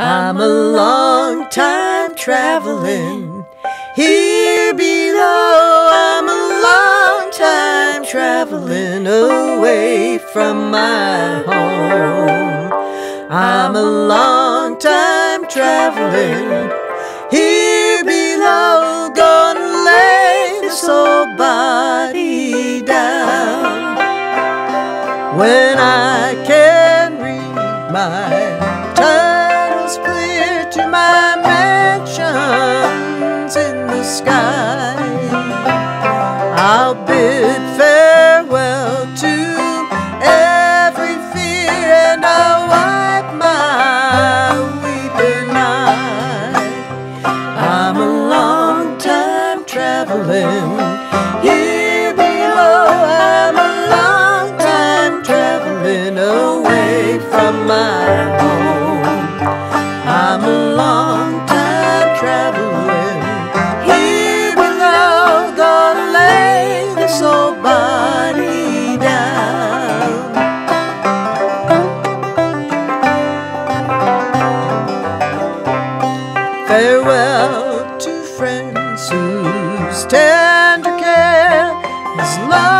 I'm a long time traveling. Here below, I'm a long time traveling away from my home. I'm a long time traveling. Here below, gonna lay this old body down. When I can read my traveling. Here below, I'm a long time traveling away from my home. I'm a long time traveling. Here below, gonna lay this old body down. Farewell tender care. Has long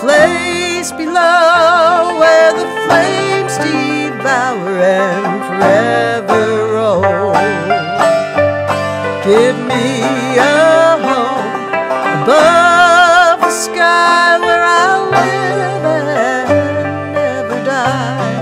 place below where the flames devour and forever roll. Give me a home above the sky where I'll live and never die.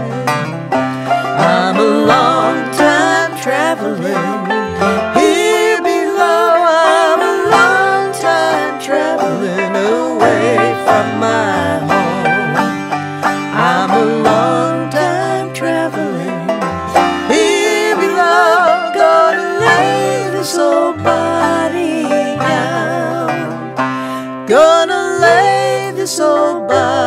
Gonna lay this old body